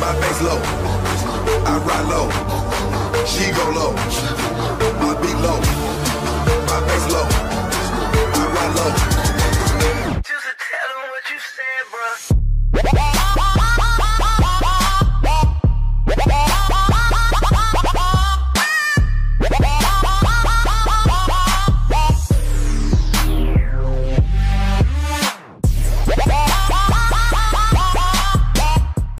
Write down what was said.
my bass low. I ride low. She go low. My beat low. My bass low. I ride low. Just to tell him what you said, bruh.